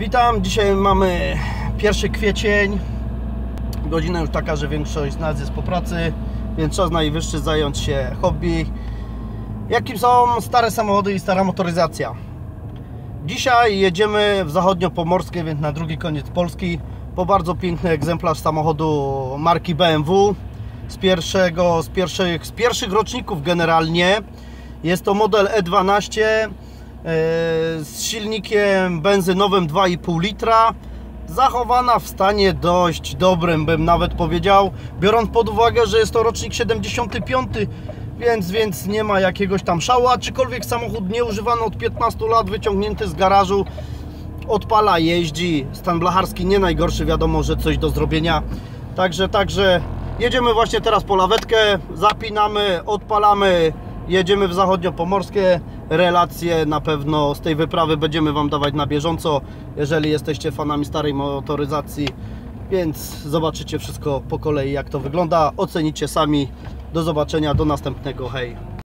Witam, dzisiaj mamy 1 kwiecień. Godzina już taka, że większość z nas jest po pracy, więc czas najwyższy zająć się hobby. Jakim są stare samochody i stara motoryzacja? Dzisiaj jedziemy w zachodnio-pomorskie, więc na drugi koniec Polski po bardzo piękny egzemplarz samochodu marki BMW z pierwszego, z pierwszych, z pierwszych roczników generalnie. Jest to model E12 e, z silnikiem benzynowym 2,5 litra zachowana w stanie dość dobrym, bym nawet powiedział, biorąc pod uwagę, że jest to rocznik 75, więc, więc nie ma jakiegoś tam szału, aczkolwiek samochód nieużywany od 15 lat, wyciągnięty z garażu, odpala, jeździ, stan blacharski nie najgorszy, wiadomo, że coś do zrobienia, także, także jedziemy właśnie teraz po lawetkę, zapinamy, odpalamy, jedziemy w zachodnio-pomorskie, relacje na pewno z tej wyprawy będziemy Wam dawać na bieżąco, jeżeli jesteście fanami starej motoryzacji, więc zobaczycie wszystko po kolei jak to wygląda, ocenicie sami. Do zobaczenia, do następnego, hej!